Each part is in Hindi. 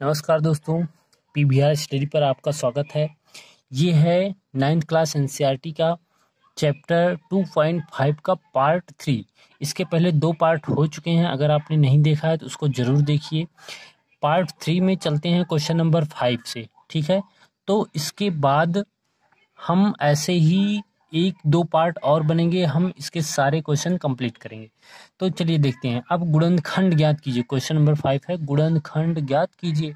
नमस्कार दोस्तों पी बी आर स्टडी पर आपका स्वागत है। ये है नाइन्थ क्लास एनसीईआरटी का चैप्टर टू पॉइंट फाइव का पार्ट थ्री इसके पहले दो पार्ट हो चुके हैं, अगर आपने नहीं देखा है तो उसको ज़रूर देखिए। पार्ट थ्री में चलते हैं क्वेश्चन नंबर फाइव से, ठीक है? तो इसके बाद हम ऐसे ही एक दो पार्ट और बनेंगे, हम इसके सारे क्वेश्चन कंप्लीट करेंगे। तो चलिए देखते हैं। अब गुणनखंड ज्ञात कीजिए। क्वेश्चन नंबर फाइव है, गुणनखंड ज्ञात कीजिए।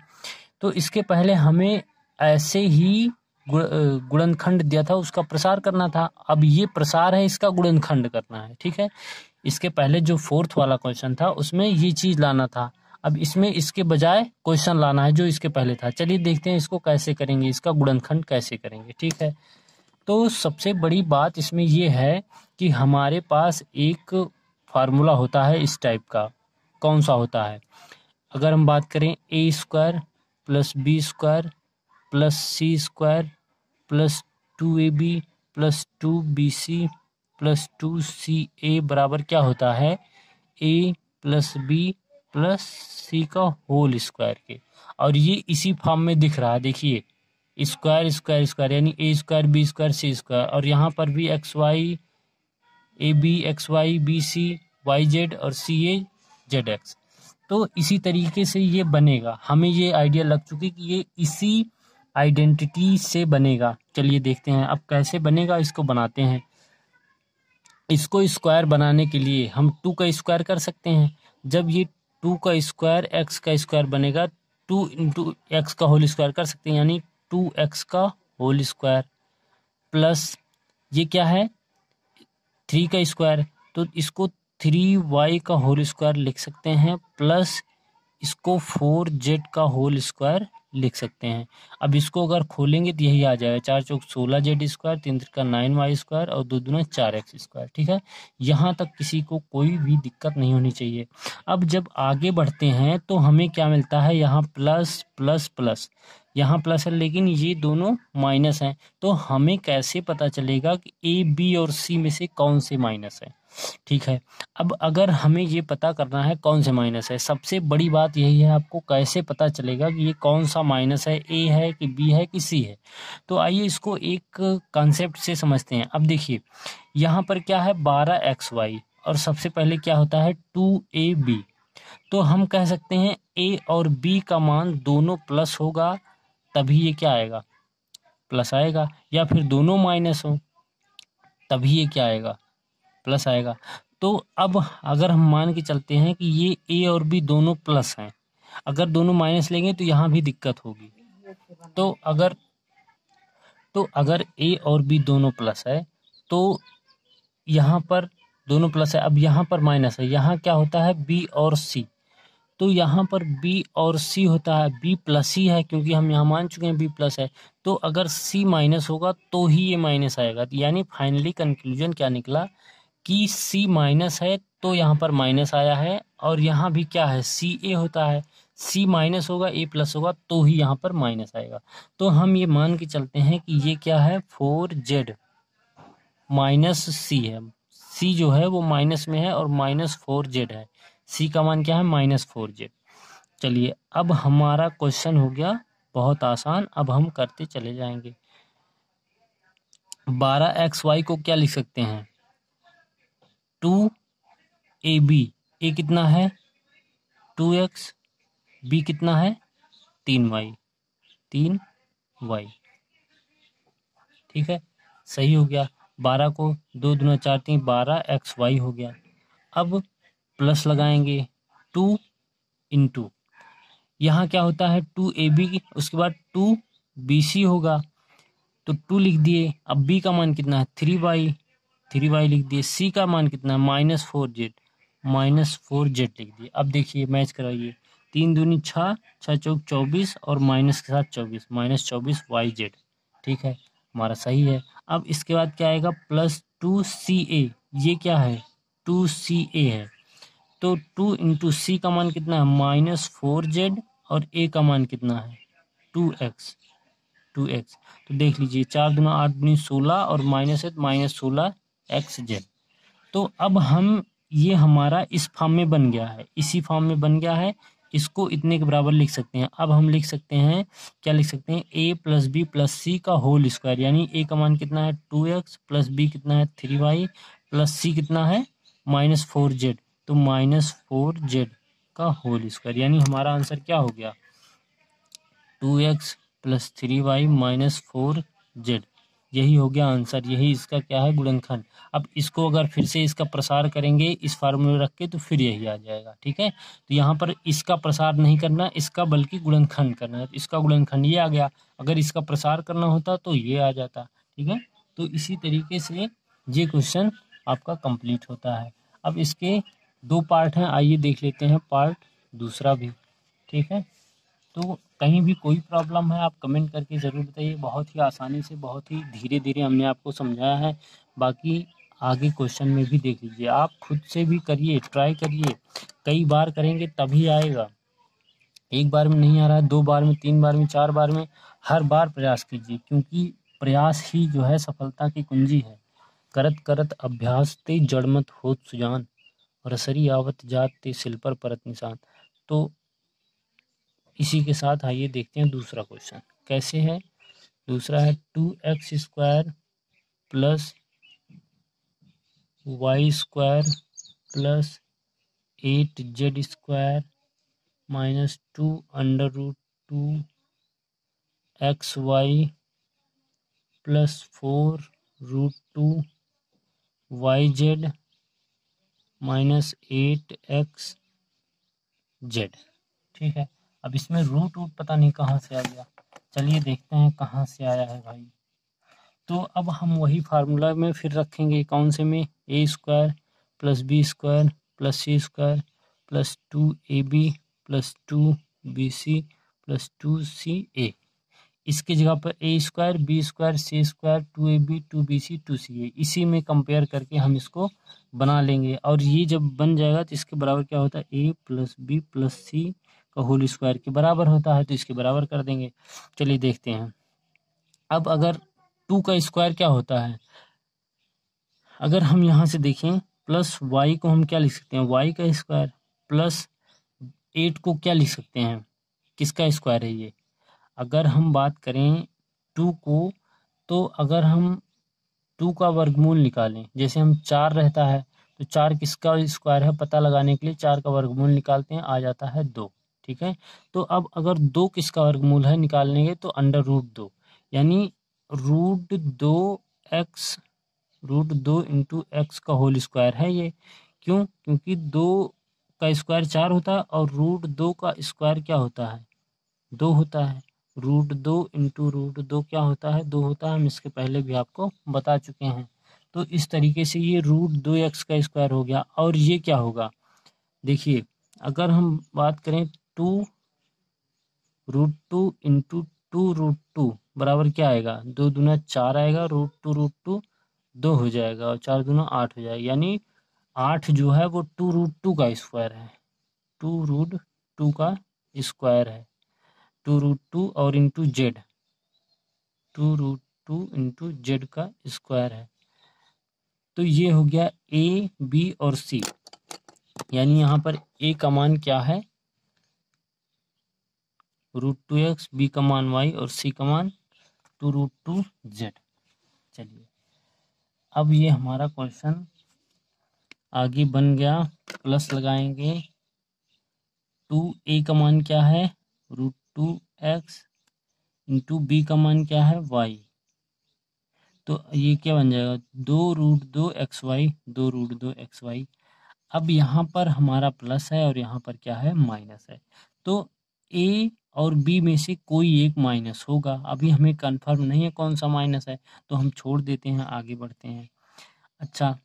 तो इसके पहले हमें ऐसे ही गुणनखंड दिया था, उसका प्रसार करना था। अब ये प्रसार है, इसका गुणनखंड करना है, ठीक है? इसके पहले जो फोर्थ वाला क्वेश्चन था, उसमें ये चीज़ लाना था। अब इसमें इसके बजाय क्वेश्चन लाना है, जो इसके पहले था। चलिए देखते हैं इसको कैसे करेंगे, इसका गुणनखंड कैसे करेंगे, ठीक है? तो सबसे बड़ी बात इसमें यह है कि हमारे पास एक फार्मूला होता है इस टाइप का। कौन सा होता है? अगर हम बात करें A square plus B square plus C square plus two A B plus two B C plus two C A बराबर क्या होता है? A plus B plus C का होल स्क्वायर के। और ये इसी फॉर्म में दिख रहा है। देखिए स्क्वायर स्क्वायर स्क्वायर, यानी A square, B square, C square. और यहाँ पर भी X Y, A B, X Y, B C, Y Z और सी ए, जेड एक्स। तो इसी तरीके से ये बनेगा। हमें ये आइडिया लग चुकी कि ये इसी आइडेंटिटी से बनेगा। चलिए देखते हैं अब कैसे बनेगा, इसको बनाते हैं। इसको स्क्वायर बनाने के लिए हम टू का स्क्वायर कर सकते हैं। जब ये टू का स्क्वायर, एक्स का स्क्वायर बनेगा, टू इंटू एक्स का होल स्क्वायर कर सकते हैं, यानी टू एक्स का होल स्क्वायर प्लस ये क्या है? थ्री का स्क्वायर। तो इसको थ्री वाई का होल स्क्वायर लिख सकते हैं प्लस इसको फोर जेड का होल स्क्वायर लिख सकते हैं। अब इसको अगर खोलेंगे तो यही आ जाएगा। चार चौक सोलह जेड स्क्वायर, तीन का नाइन वाई स्क्वायर और दो दुना चार एक्स स्क्वायर, ठीक है? यहाँ तक किसी को कोई भी दिक्कत नहीं होनी चाहिए। अब जब आगे बढ़ते हैं तो हमें क्या मिलता है? यहाँ प्लस प्लस प्लस। यहाँ प्लस है, लेकिन ये दोनों माइनस हैं। तो हमें कैसे पता चलेगा कि ए बी और सी में से कौन से माइनस है? ठीक है? अब अगर हमें ये पता करना है कौन से माइनस है, सबसे बड़ी बात यही है, आपको कैसे पता चलेगा कि ये कौन सा माइनस है? ए है कि बी है कि सी है? तो आइए इसको एक कॉन्सेप्ट से समझते हैं। अब देखिए, यहाँ पर क्या है? बारह एक्स वाई और सबसे पहले क्या होता है? टू ए बी तो हम कह सकते हैं ए और बी का मान दोनों प्लस होगा तभी ये क्या आएगा? प्लस आएगा या फिर दोनों माइनस हो, तभी ये क्या आएगा? प्लस आएगा। तो अब अगर हम मान के चलते हैं कि ये ए और बी दोनों प्लस हैं, अगर दोनों माइनस लेंगे तो यहाँ भी दिक्कत होगी। तो अगर तो अगर ए और बी दोनों प्लस है तो यहाँ पर दोनों प्लस है, अब यहाँ पर माइनस है, यहाँ क्या होता है? बी और सी तो यहाँ पर बी और सी होता है। बी प्लस ही है क्योंकि हम यहाँ मान चुके हैं बी प्लस है। तो अगर सी माइनस होगा तो ही ये माइनस आएगा। यानी फाइनली कंक्लूजन क्या निकला कि सी माइनस है तो यहाँ पर माइनस आया है और यहाँ भी क्या है? सी ए होता है। सी माइनस होगा ए प्लस होगा तो ही यहाँ पर माइनस आएगा। तो हम ये मान के चलते हैं कि ये क्या है? फोर जेड माइनस सी है। सी जो है वो माइनस में है और माइनस फोर जेड है। सी का मान क्या है? Minus four Z. चलिए, अब हमारा क्वेश्चन हो गया बहुत आसान। अब हम करते चले जाएँगे। बारह एक्स वाई को क्या लिख सकते हैं? टू ए बी ए कितना है? टू एक्स बी कितना है? तीन वाई तीन वाई ठीक है? सही हो गया। बारह को दो दुना चार तीन, बारह एक्स वाई हो गया। अब प्लस लगाएँगे टू इंटू। यहाँ क्या होता है? टू ए बी, उसके बाद टू बी सी होगा। तो टू लिख दिए, अब बी का मान कितना है? थ्री वाई थ्री वाई लिख दिए। सी का मान कितना है? Minus four Z, minus four Z लिख दिए। अब देखिए, मैच कराइए। तीन दूनी छः छः चौक चौबीस और माइनस के साथ चौबीस, माइनस चौबीस वाई जेड। ठीक है? हमारा सही है। अब इसके बाद क्या आएगा? Plus two C A. ये क्या है? टू सी ए है। तो टू इंटू सी का मान कितना है? माइनस फोर जेड और ए का मान कितना है? Two X. Two X. तो देख लीजिए, चार दुना आठ दुनी सोलह और माइनस है माइनस सोलह एक्स जेड। तो अब हम, ये हमारा इस फॉर्म में बन गया है। इसी फॉर्म में बन गया है। इसको इतने के बराबर लिख सकते हैं। अब हम लिख सकते हैं, क्या लिख सकते हैं? A plus B plus C का होल स्क्वायर यानी ए का मान कितना है? टू एक्स प्लस बी कितना है? थ्री वाई प्लस सी कितना है? Minus four Z. तो माइनस फोर जेड का होल स्क्वायर, यानी हमारा आंसर क्या हो गया? Two X plus three Y minus four Z. यही हो गया आंसर, यही इसका क्या है गुणनखंड। अब इसको अगर फिर से इसका प्रसार करेंगे, इस फार्मूले रख के तो फिर यही आ जाएगा, ठीक है? तो यहाँ पर इसका प्रसार नहीं करना, इसका बल्कि गुणनखंड करना है। इसका गुणनखंड ये आ गया, अगर इसका प्रसार करना होता तो ये आ जाता, ठीक है? तो इसी तरीके से ये क्वेश्चन आपका कंप्लीट होता है। अब इसके दो पार्ट हैं, आइए देख लेते हैं पार्ट दूसरा भी, ठीक है? तो कहीं भी कोई प्रॉब्लम है, आप कमेंट करके ज़रूर बताइए। बहुत ही आसानी से, बहुत ही धीरे धीरे हमने आपको समझाया है। बाकी आगे क्वेश्चन में भी देख लीजिए। आप खुद से भी करिए ट्राई करिए। कई बार करेंगे, तभी आएगा। एक बार में नहीं आ रहा है, दो बार में, तीन बार में, चार बार में। हर बार प्रयास कीजिए, क्योंकि प्रयास ही जो है सफलता की कुंजी है। करत करत अभ्यास ते जड़मत होत सुजान। रसरी आवत जात ते सिल पर परत निशान। तो इसी के साथ आइए देखते हैं दूसरा क्वेश्चन कैसे है? दूसरा है two X square plus Y square plus eight Z square minus two under root two X Y plus four root two Y Z minus eight X Z ठीक है? अब इसमें रूट वूट पता नहीं कहाँ से आ गया। चलिए देखते हैं कहाँ से आया है भाई। तो अब हम वही फार्मूला में फिर रखेंगे। कौन से में? A square plus B square plus C square plus two A B plus two B C plus two C A इसकी जगह पर A square B square C square two A B two B C two C A इसी में कंपेयर करके हम इसको बना लेंगे। और ये जब बन जाएगा तो इसके बराबर क्या होता है? A plus B plus C का होल स्क्वायर के बराबर होता है तो इसके बराबर कर देंगे। चलिए देखते हैं। अब अगर टू का स्क्वायर क्या होता है? अगर हम यहाँ से देखें प्लस वाई को हम क्या लिख सकते हैं? वाई का स्क्वायर प्लस एट को क्या लिख सकते हैं? किसका स्क्वायर है ये? अगर हम बात करें टू को तो अगर हम टू का वर्गमूल निकालें, जैसे हम चार रहता है तो चार किसका स्क्वायर है पता लगाने के लिए चार का वर्गमूल निकालते हैं, आ जाता है दो, ठीक है? तो अब अगर दो किसका वर्गमूल है निकालने के तो अंडर रूट दो, यानी रूट दो एक्स रूट दो इंटू एक्स का होल स्क्वायर है ये। क्यों? क्योंकि दो का स्क्वायर चार होता है और रूट दो का स्क्वायर क्या होता है? दो होता है। रूट दो इंटू रूट दो क्या होता है? दो होता है, हम इसके पहले भी आपको बता चुके हैं। तो इस तरीके से ये रूट दो एक्स का स्क्वायर हो गया। और ये क्या होगा? देखिए, अगर हम बात करें two root two into two root two बराबर क्या आएगा? दो दूना चार आएगा रूट टू रूट टू दो हो जाएगा और चार दूना आठ हो जाएगा। यानी आठ जो है वो टू रूट टू का स्क्वायर है। टू रूट टू का स्क्वायर है। टू रूट टू और into Z. Two root two into Z का स्क्वायर है। तो ये हो गया ए, बी और सी। यानी यहाँ पर ए का मान क्या है? रूट टू एक्स, बी का मान वाई और सी का मान टू रूट टू जेड। चलिए, अब ये हमारा क्वेश्चन आगे बन गया। प्लस लगाएँगे। टू ए का मान क्या है? Root two X into B का मान क्या है? वाई तो ये क्या बन जाएगा? दो रूट दो एक्स वाई दो रूट दो एक्स वाई अब यहाँ पर हमारा प्लस है और यहाँ पर क्या है? माइनस है। तो ए और बी में से कोई एक माइनस होगा। अभी हमें कंफर्म नहीं है कौन सा माइनस है तो हम छोड़ देते हैं, आगे बढ़ते हैं। अच्छा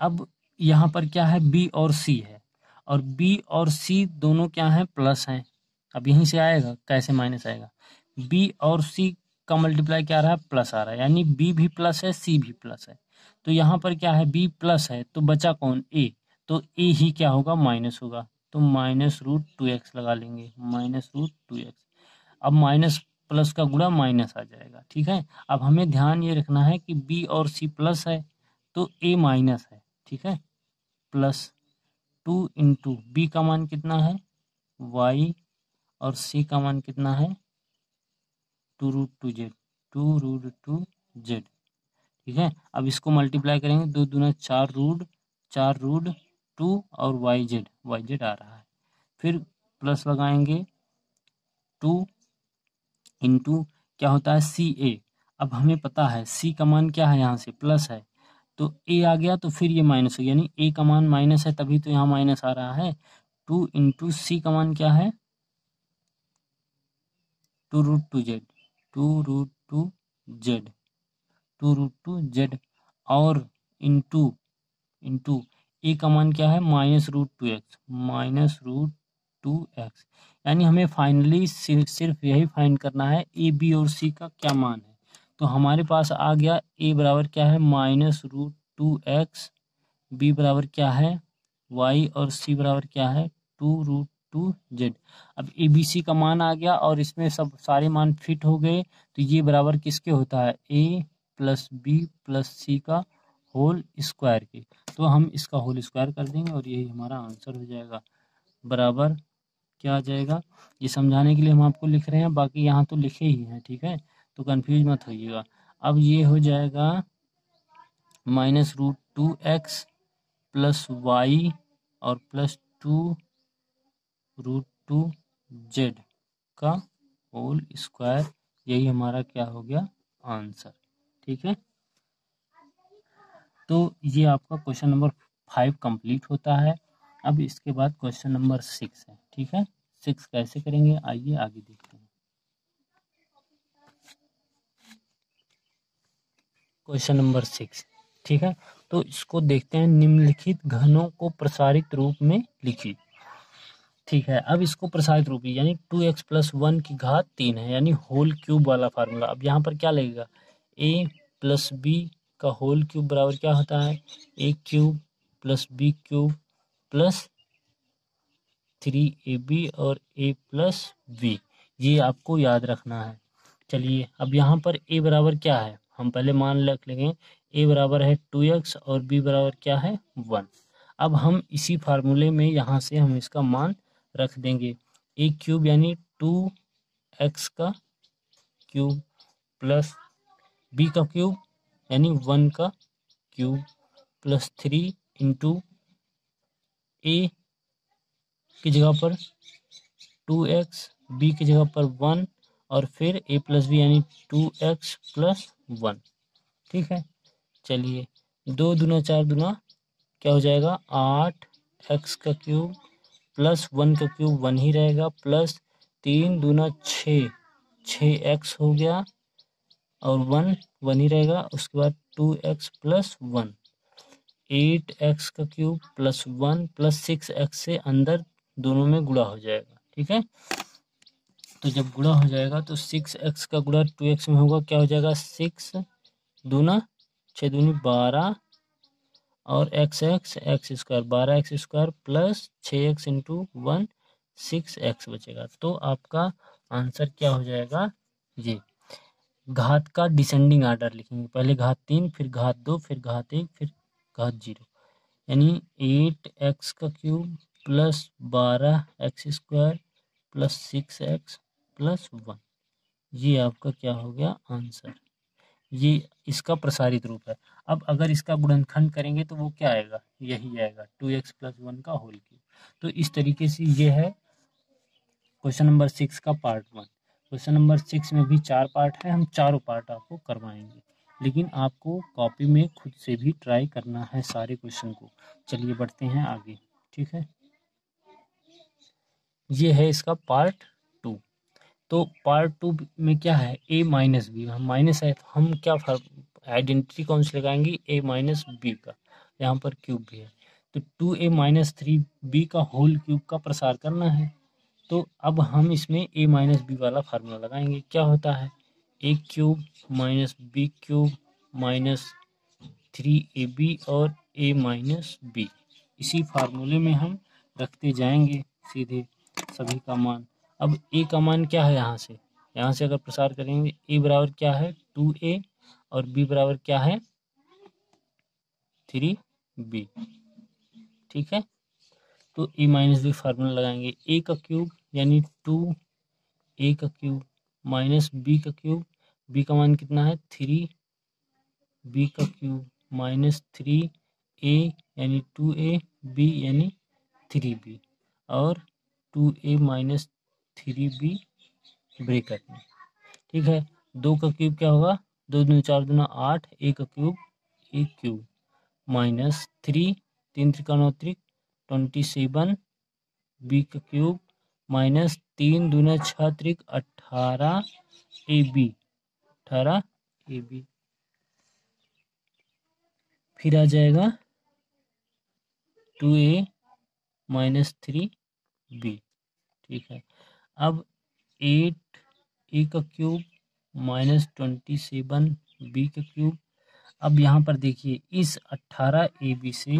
अब यहाँ पर क्या है? बी और सी है। और बी और सी दोनों क्या हैं? प्लस हैं। अब यहीं से आएगा, कैसे माइनस आएगा? बी और सी का मल्टीप्लाई क्या रहा? है प्लस आ रहा है। यानी बी भी प्लस है सी भी प्लस है। तो यहाँ पर क्या है? बी प्लस है तो बचा कौन? ए तो ए ही क्या होगा? माइनस होगा। तो माइनस रूट टू एक्स लगा लेंगे। माइनस रूट टू एक्स अब माइनस प्लस का गुणा माइनस आ जाएगा। ठीक है? अब हमें ध्यान ये रखना है कि बी और सी प्लस है तो ए माइनस है। ठीक है? प्लस टू इंटू बी का मान कितना है? वाई और सी का मान कितना है? Two root two Z. Two root two Z. ठीक है? अब इसको मल्टीप्लाई करेंगे। दो दूना चार रूट चार रूट टू और वाई जेड। वाई जेड आ रहा है। फिर प्लस लगाएँगे टू इंटू, क्या होता है? सी ए। अब हमें पता है सी का मान क्या है? यहाँ से प्लस है। तो ए आ गया तो फिर ये माइनस हो गया। यानी ए का मान माइनस है, तभी तो यहाँ माइनस आ रहा है। टू इंटू सी का मान क्या है? Two root two Z two root two Z two root two Z और इंटू इंटू ए का मान क्या है? Minus root two X, minus root two X. यानी हमें फाइनली सिर्फ़ सिर्फ़ यही फाइंड करना है ए, बी और सी का क्या मान है। तो हमारे पास आ गया ए बराबर क्या है? Minus root two X, B बराबर क्या है? वाई और सी बराबर क्या है? Two root two Z. अब ए बी सी का मान आ गया और इसमें सब सारे मान फिट हो गए तो ये बराबर किसके होता है? A plus B plus C का होल स्क्वायर के। तो हम इसका होल स्क्वायर कर देंगे और यही हमारा आंसर हो जाएगा। बराबर क्या आ जाएगा? ये समझाने के लिए हम आपको लिख रहे हैं, बाकी यहाँ तो लिखे ही हैं, ठीक है? तो कंफ्यूज मत होइएगा। अब ये हो जाएगा minus root two X plus Y और plus two root two Z का होल स्क्वायर यही हमारा क्या हो गया आंसर ठीक है? तो ये आपका क्वेश्चन नंबर फाइव कंप्लीट होता है। अब इसके बाद क्वेश्चन नंबर सिक्स है, ठीक है? सिक्स कैसे करेंगे? आइए आगे देखते हैं। क्वेश्चन नंबर सिक्स ठीक है? तो इसको देखते हैं, निम्नलिखित घनों को प्रसारित रूप में लिखिए ठीक है, अब इसको प्रसारित रूप यानी टू एक्स प्लस वन की घात तीन है, यानी होल क्यूब वाला फार्मूला अब यहाँ पर क्या लगेगा? ए प्लस बी का होल क्यूब बराबर क्या होता है? A cube plus B cube plus three A B और ए प्लस बी ये आपको याद रखना है। चलिए, अब यहाँ पर ए बराबर क्या है? हम पहले मान रख लेंगे। ए बराबर है टू एक्स और बी बराबर क्या है? वन अब हम इसी फार्मूले में यहाँ से हम इसका मान रख देंगे। ए क्यूब यानी टू एक्स का क्यूब प्लस बी का क्यूब यानी वन का cube plus three into A की जगह पर टू एक्स बी की जगह पर वन और फिर ए प्लस बी यानी टू एक्स प्लस वन ठीक है? चलिए, दो दुना चार दुना क्या हो जाएगा? आठ एक्स का क्यूब प्लस वन का क्यूब वन ही रहेगा, प्लस तीन दूना छ छ एक्स हो गया और वन वन ही रहेगा, उसके बाद two x plus one. Eight x का cube plus one plus six x से अंदर दोनों में गुड़ा हो जाएगा, ठीक है? तो जब गुड़ा हो जाएगा तो सिक्स एक्स का गुड़ा टू एक्स में होगा, क्या हो जाएगा? सिक्स दूना छः दूनी बारह और एक्स एक्स एक्स स्क्वायर बारह एक्स स्क्वायर प्लस छः x into one six x बचेगा। तो आपका आंसर क्या हो जाएगा? ये घात का डिसेंडिंग आर्डर लिखेंगे। पहले घात तीन, फिर घात दो, फिर घात एक, फिर घात ज़ीरो। यानी एट एक्स का क्यूब प्लस बारह x square plus six x plus one ये आपका क्या हो गया? आंसर ये इसका प्रसारित रूप है। अब अगर इसका गुणनखंड करेंगे तो वो क्या आएगा? यही आएगा टू एक्स प्लस वन का होल क्यूब तो इस तरीके से ये है क्वेश्चन नंबर सिक्स का part one question number six में भी चार पार्ट है, हम चारों पार्ट आपको करवाएँगे। लेकिन आपको कॉपी में खुद से भी ट्राई करना है सारे क्वेश्चन को। चलिए बढ़ते हैं आगे, ठीक है? ये है इसका पार्ट तो पार्ट टू में क्या है? ए माइनस बी हम माइनस है तो हम क्या आइडेंटिटी कौन सी लगाएँगे? ए माइनस बी का। यहाँ पर क्यूब भी है। तो two a minus three b का होल क्यूब का प्रसार करना है। तो अब हम इसमें ए माइनस बी वाला फार्मूला लगाएँगे। क्या होता है? A cube minus b cube minus three a b और ए माइनस बी इसी फार्मूले में हम रखते जाएँगे सीधे सभी का मान। अब ए का मान क्या है यहाँ से? यहाँ से अगर प्रसार करेंगे, ए बराबर क्या है? टू ए और बी बराबर क्या है? Three b. ठीक है? तो ए माइनस बी फार्मूला लगाएँगे। ए का क्यूब यानी टू ए का क्यूब माइनस बी का क्यूब। बी का मान कितना है? थ्री बी का क्यूब माइनस थ्री ए यानी टू ए, बी यानी थ्री बी। और two a minus three b bracket में। ठीक है? दो का क्यूब क्या होगा दो दिन चार दुना आठ ए का cube a cube. Minus three, तीन त्रिकानोत्रिक ट्वेंटी सेवन, बी का क्यूब, माइनस तीन दूना छः त्रिक, अठारह ए बी। अठारह ए बी। फिर आ जाएगा two a minus three b. ठीक है? अब एट ए का cube minus twenty seven b का क्यूब अब यहाँ पर देखिए, इस अट्ठारह ए बी से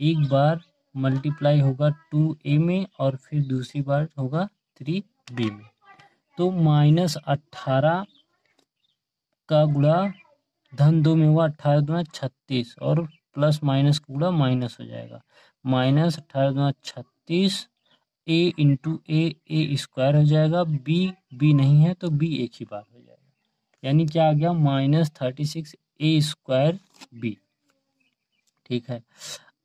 एक बार मल्टीप्लाई होगा टू ए में और फिर दूसरी बार होगा थ्री बी में। तो माइनस अट्ठारह का गुड़ा धन दो में हुआ अट्ठारह दुना छत्तीस और प्लस माइनस का गुड़ा माइनस हो जाएगा। माइनस अट्ठारह दुना छत्तीस ए इंटू ए ए स्क्वायर हो जाएगा। बी बी नहीं है तो बी एक ही बार हो जाएगा। यानी क्या आ गया? Minus thirty six a square b ठीक है।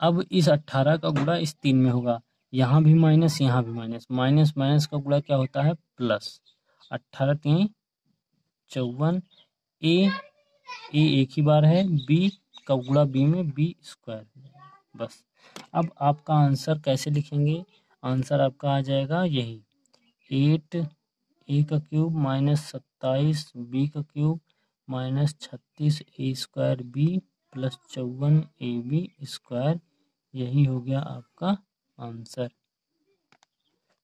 अब इस अट्ठारह का गुड़ा इस तीन में होगा। यहाँ भी माइनस यहाँ भी माइनस माइनस माइनस का गुड़ा क्या होता है? प्लस अट्ठारह तीन, चौवन। ए ए एक ही बार है। बी का गुड़ा बी में बी स्क्वायर बस। अब आपका आंसर कैसे लिखेंगे? आंसर आपका आ जाएगा यही। एट, ए का क्यूब माइनस सत्ताईस, बी का क्यूब माइनस छत्तीस, ए स्क्वायर बी प्लस चौवन, ए बी स्क्वायर। यही हो गया आपका आंसर।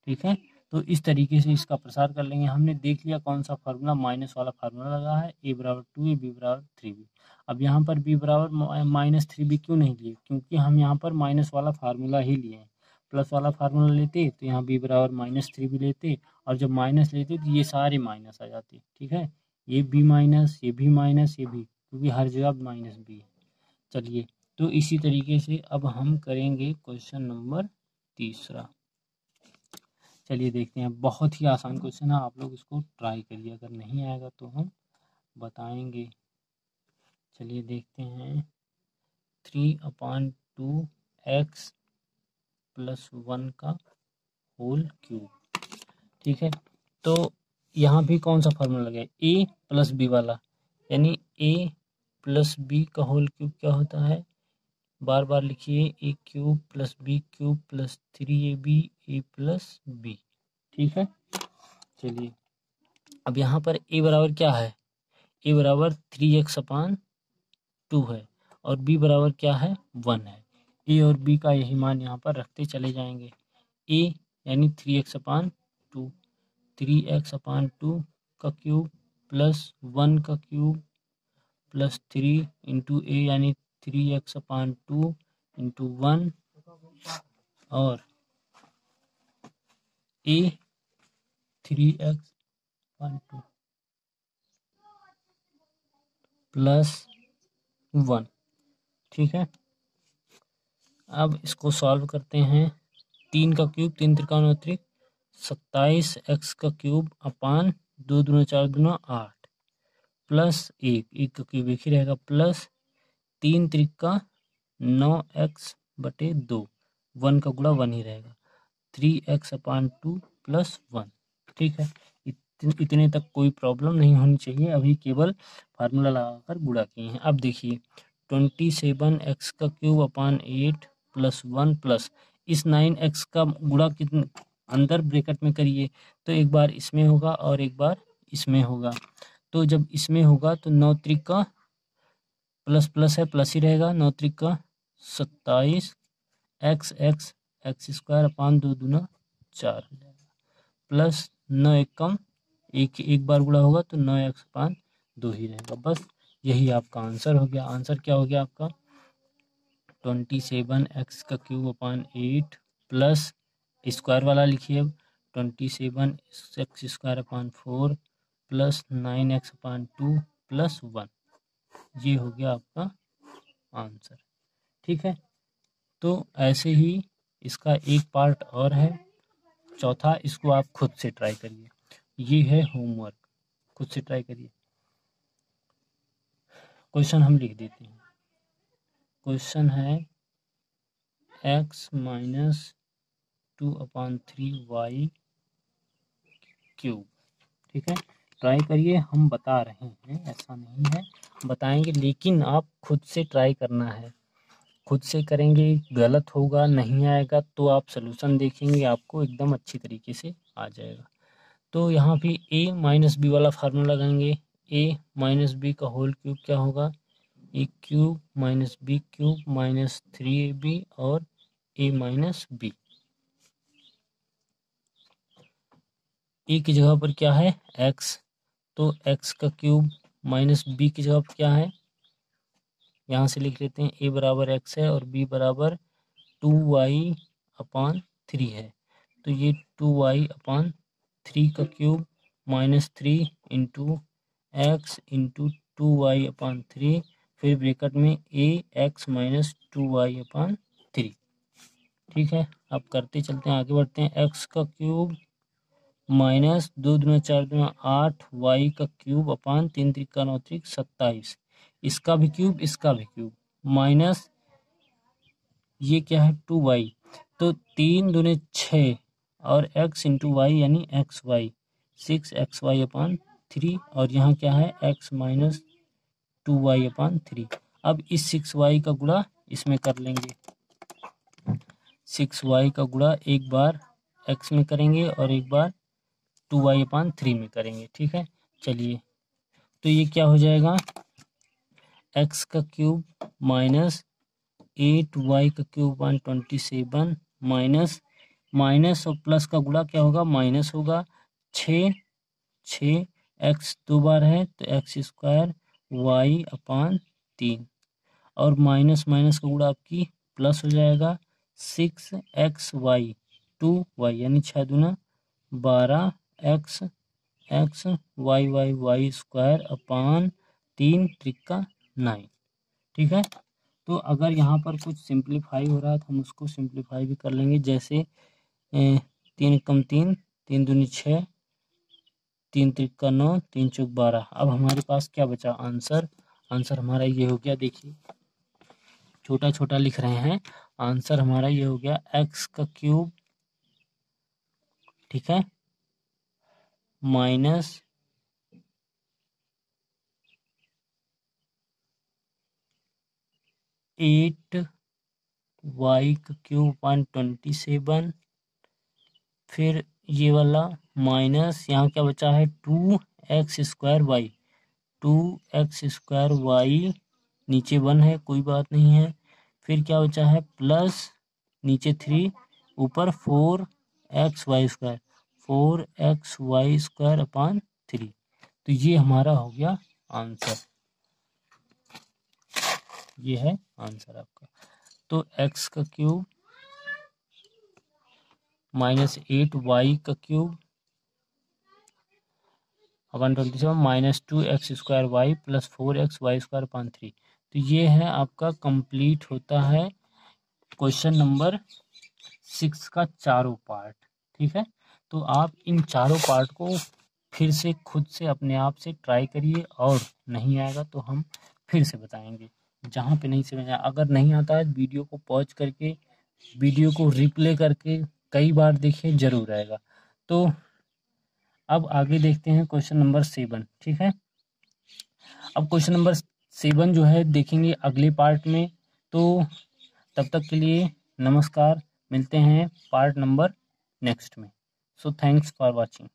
ठीक है? तो इस तरीके से इसका प्रसार कर लेंगे। हमने देख लिया कौन सा फार्मूला माइनस वाला फार्मूला लगा है। ए बराबर टू, ए बी बराबर थ्री बी। अब यहाँ पर बी बराबर माइनस थ्री बी क्यों नहीं लिए? क्योंकि हम यहाँ पर माइनस वाला फार्मूला ही लिए हैं। प्लस वाला फार्मूला लेते तो यहाँ बी बराबर माइनस थ्री भी लेते और जब माइनस लेते तो ये सारे माइनस आ जाते ठीक है? ये बी माइनस, ये भी माइनस, ये भी क्योंकि हर जगह माइनस बी है। चलिए तो इसी तरीके से अब हम करेंगे क्वेश्चन नंबर तीसरा। चलिए देखते हैं, बहुत ही आसान क्वेश्चन है, आप लोग इसको ट्राई करिए, अगर नहीं आएगा तो हम बताएँगे। चलिए देखते हैं, three upon two x plus one का होल क्यूब। ठीक है? तो यहाँ भी कौन सा फॉर्मूला लगे? ए प्लस बी वाला। यानी ए प्लस बी का होल क्यूब क्या होता है? बार बार लिखिए a cube plus b cube plus three a b a plus b ठीक है? चलिए। अब यहाँ पर ए बराबर क्या है? ए बराबर थ्री एक्स अपान टू है और बी बराबर क्या है? वन है। ए और बी का यही मान यहाँ पर रखते चले जाएँगे। ए यानी three x upon two three x upon two का क्यूब प्लस वन का cube plus three into a यानी three x upon two into one और a three x upon two plus one ठीक है? अब इसको सॉल्व करते हैं। तीन का क्यूब तीन त्रिकानोत्रिक सत्ताईस एक्स का क्यूब अपान दो दूना चार दूना आठ। प्लस एक एक का क्यूब एक ही रहेगा। प्लस तीन त्रिक नौ एक्स बटे दो। वन का गुड़ा वन ही रहेगा। Three x upon two plus one ठीक है? इतने तक कोई प्रॉब्लम नहीं होनी चाहिए। अभी केवल फार्मूला लगाकर गुड़ा किए हैं। अब देखिए ट्वेंटी सेवन एक्स का cube upon eight plus one plus, इस नाइन एक्स का गुड़ा कितने अंदर ब्रेकेट में करिए तो एक बार इसमें होगा और एक बार इसमें होगा। तो जब इसमें होगा तो नौ त्रिक का प्लस प्लस है, प्लस ही रहेगा। नौ त्रिक का सत्ताईस, x x x square upon दो दूना चार हो जाएगा प्लस नौ एक कम, एक एक बार गुड़ा होगा तो नौ एक्स अपान दो ही रहेगा। बस यही आपका आंसर हो गया। आंसर क्या हो गया आपका? ट्वेंटी सेवन एक्स का cube upon eight plus square वाला लिखिए अब। Twenty seven x square upon four plus nine x upon two plus one. ये हो गया आपका आंसर। ठीक है? तो ऐसे ही इसका एक पार्ट और है। चौथा, इसको आप खुद से ट्राई करिए। ये है होमवर्क। खुद से ट्राई करिए। क्वेश्चन हम लिख देते हैं। क्वेश्चन है x minus two upon three y cube ठीक है? ट्राई करिए, हम बता रहे हैं, ऐसा नहीं है। बताएँगे, लेकिन आप खुद से ट्राई करना है। खुद से करेंगे, गलत होगा, नहीं आएगा तो आप सोल्यूशन देखेंगे, आपको एकदम अच्छी तरीके से आ जाएगा। तो यहाँ पे ए माइनस बी वाला फार्मूला लगाएँगे। ए माइनस बी का होल क्यूब क्या होगा? A cube minus b cube minus three a b और ए माइनस बी। ए की जगह पर क्या है? एक्स तो एक्स का क्यूब माइनस बी की जगह पर क्या है? यहाँ से लिख लेते हैं, ए बराबर एक्स है और बी बराबर टू वाई अपान थ्री है। तो ये टू वाई अपान थ्री का cube minus three into x into two y upon three फिर ब्रेकेट में a x minus two y upon three. ठीक है, अब करते चलते हैं, आगे बढ़ते हैं। एक्स का क्यूब माइनस दो दुना चार दुना आठ, वाई का क्यूब अपान तीन त्रिका नौ त्रिक सत्ताईस। इसका भी क्यूब, इसका भी क्यूब। माइनस ये क्या है? Two y. तो तीन दुने छ और एक्स इंटू वाई यानी x y. Six x y upon three और यहाँ क्या है? X minus two y upon three. अब इस सिक्स वाई का गुड़ा इसमें कर लेंगे। सिक्स वाई का गुड़ा एक बार एक्स में करेंगे और एक बार टू वाई अपान थ्री में करेंगे, ठीक है? चलिए तो ये क्या हो जाएगा? एक्स का क्यूब माइनस एट वाई का cube one twenty seven minus minus और प्लस का गुड़ा क्या होगा? माइनस होगा। छ छ एक्स दो बार है तो एक्स स्क्वायर वाई अपान तीन। और माइनस माइनस का गुड़ा आपकी प्लस हो जाएगा six x y, two y, यानी छः दूना बारह x x y y y square upon तीन त्रिका नाइन। ठीक है? तो अगर यहाँ पर कुछ सिंप्लीफाई हो रहा है तो हम उसको सिंप्लीफाई भी कर लेंगे। जैसे तीन कम तीन तीन दूनी छः तीन तिक्का नौ, तीन चौक बारह। अब हमारे पास क्या बचा? आंसर आंसर हमारा ये हो गया, देखिए। छोटा छोटा लिख रहे हैं। आंसर हमारा ये हो गया एक्स का क्यूब ठीक है? माइनस एट वाई का क्यूब वन ट्वेंटी सेवन फिर ये वाला माइनस यहाँ क्या बचा है? Two x square y. Two x square y नीचे वन है, कोई बात नहीं है। फिर क्या बचा है? प्लस नीचे थ्री, ऊपर four x y square. Four x y square upon three. तो ये हमारा हो गया आंसर। ये है आंसर आपका। तो एक्स का क्यूब माइनस एट वाई का cube one twenty seven minus two x square y plus four x y square upon three. तो ये है आपका कंप्लीट होता है क्वेश्चन नंबर सिक्स का चारों पार्ट, ठीक है? तो आप इन चारों पार्ट को फिर से खुद से अपने आप से ट्राई करिए और नहीं आएगा तो हम फिर से बताएँगे। जहाँ पे नहीं समझ आया अगर नहीं आता है, वीडियो को पॉज करके, वीडियो को रिप्ले करके कई बार देखिए, ज़रूर आएगा। तो अब आगे देखते हैं क्वेश्चन नंबर सेवन, ठीक है? अब क्वेश्चन नंबर सेवन जो है देखेंगे अगले पार्ट में। तो तब तक के लिए नमस्कार, मिलते हैं पार्ट नंबर नेक्स्ट में। So thanks for watching